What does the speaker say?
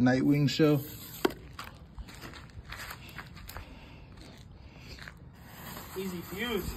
Nightwing show. Easy fuse.